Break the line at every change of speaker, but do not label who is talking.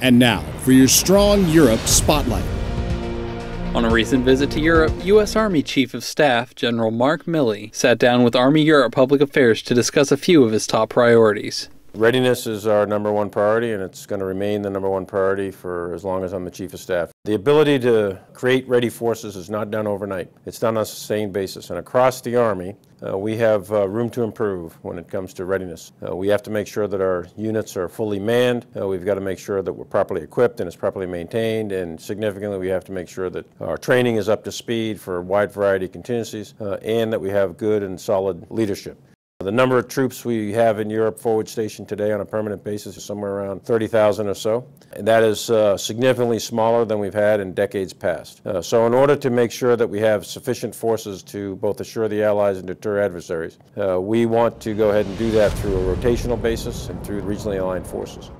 And now for your Strong Europe Spotlight.
On a recent visit to Europe, U.S. Army Chief of Staff General Mark Milley sat down with Army Europe Public Affairs to discuss a few of his top priorities.
Readiness is our number one priority, and it's going to remain the number one priority for as long as I'm the Chief of Staff. The ability to create ready forces is not done overnight. It's done on a sustained basis. And across the Army, uh, we have uh, room to improve when it comes to readiness. Uh, we have to make sure that our units are fully manned. Uh, we've got to make sure that we're properly equipped and it's properly maintained. And significantly, we have to make sure that our training is up to speed for a wide variety of contingencies uh, and that we have good and solid leadership. The number of troops we have in Europe forward stationed today on a permanent basis is somewhere around 30,000 or so. And that is uh, significantly smaller than we've had in decades past. Uh, so in order to make sure that we have sufficient forces to both assure the allies and deter adversaries, uh, we want to go ahead and do that through a rotational basis and through regionally aligned forces.